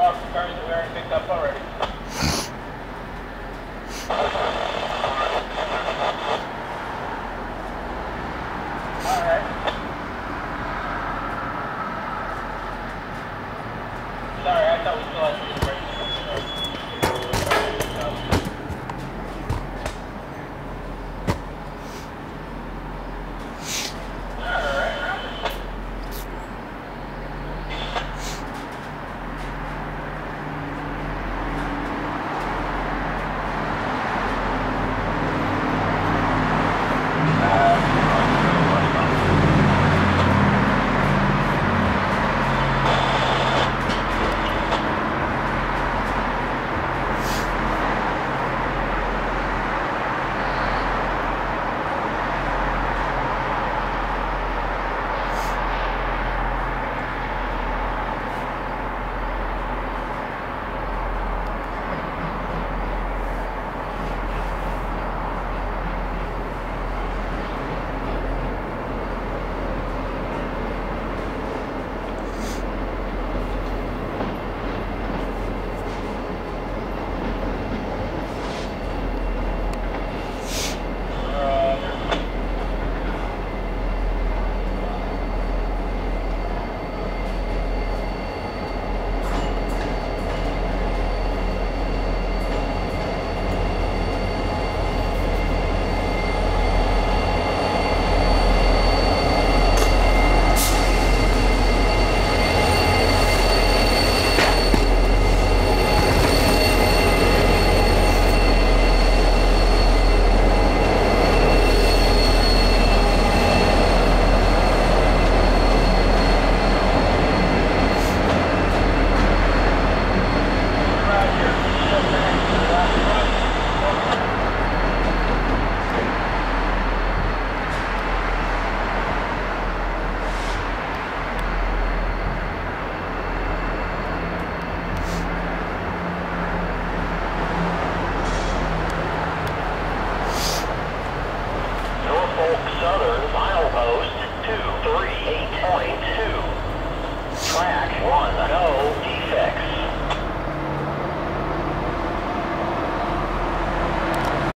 off the already picked up already. Sorry, I thought we still had 1-0.